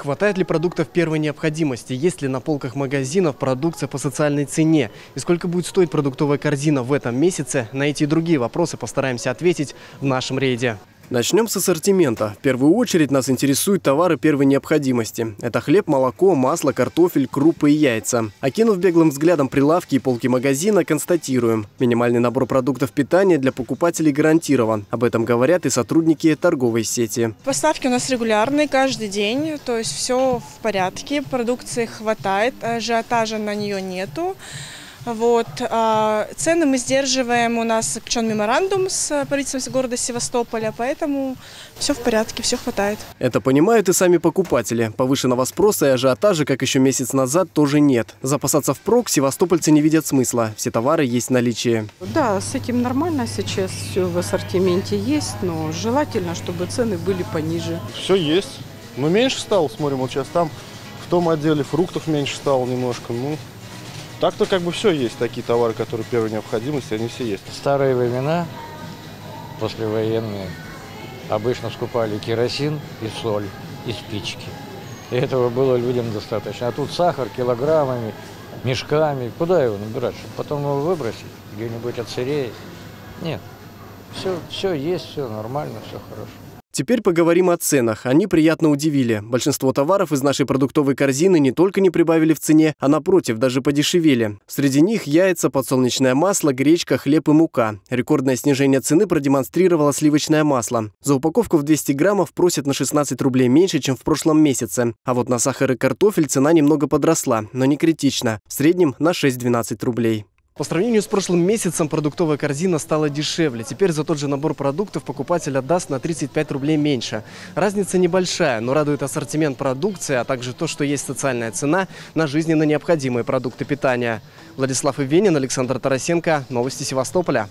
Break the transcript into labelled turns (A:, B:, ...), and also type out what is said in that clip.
A: Хватает ли продуктов первой необходимости? Есть ли на полках магазинов продукция по социальной цене? И сколько будет стоить продуктовая корзина в этом месяце? На эти и другие вопросы постараемся ответить в нашем рейде. Начнем с ассортимента. В первую очередь нас интересуют товары первой необходимости. Это хлеб, молоко, масло, картофель, крупы и яйца. Окинув беглым взглядом прилавки и полки магазина, констатируем. Минимальный набор продуктов питания для покупателей гарантирован. Об этом говорят и сотрудники торговой сети.
B: Поставки у нас регулярные каждый день, то есть все в порядке, продукции хватает, ажиотажа на нее нету. Вот. а Цены мы сдерживаем, у нас заключен меморандум с правительством города Севастополя, поэтому все в порядке, все хватает.
A: Это понимают и сами покупатели. Повышенного спроса и ажиотажа, как еще месяц назад, тоже нет. Запасаться впрок севастопольцы не видят смысла. Все товары есть в наличии.
C: Да, с этим нормально сейчас все в ассортименте есть, но желательно, чтобы цены были пониже.
D: Все есть. Но меньше стало, смотрим, вот сейчас там в том отделе фруктов меньше стало немножко. Ну, так-то как бы все есть, такие товары, которые первой необходимости, они все есть.
E: Старые времена, послевоенные, обычно скупали керосин и соль, и спички. И этого было людям достаточно. А тут сахар килограммами, мешками. Куда его набирать, чтобы потом его выбросить, где-нибудь отсыреет? Нет. Все, все есть, все нормально, все хорошо.
A: Теперь поговорим о ценах. Они приятно удивили. Большинство товаров из нашей продуктовой корзины не только не прибавили в цене, а напротив, даже подешевели. Среди них яйца, подсолнечное масло, гречка, хлеб и мука. Рекордное снижение цены продемонстрировало сливочное масло. За упаковку в 200 граммов просят на 16 рублей меньше, чем в прошлом месяце. А вот на сахар и картофель цена немного подросла, но не критично. В среднем на 6-12 рублей. По сравнению с прошлым месяцем продуктовая корзина стала дешевле. Теперь за тот же набор продуктов покупатель отдаст на 35 рублей меньше. Разница небольшая, но радует ассортимент продукции, а также то, что есть социальная цена на жизненно необходимые продукты питания. Владислав Ивенин, Александр Тарасенко. Новости Севастополя.